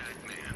contact.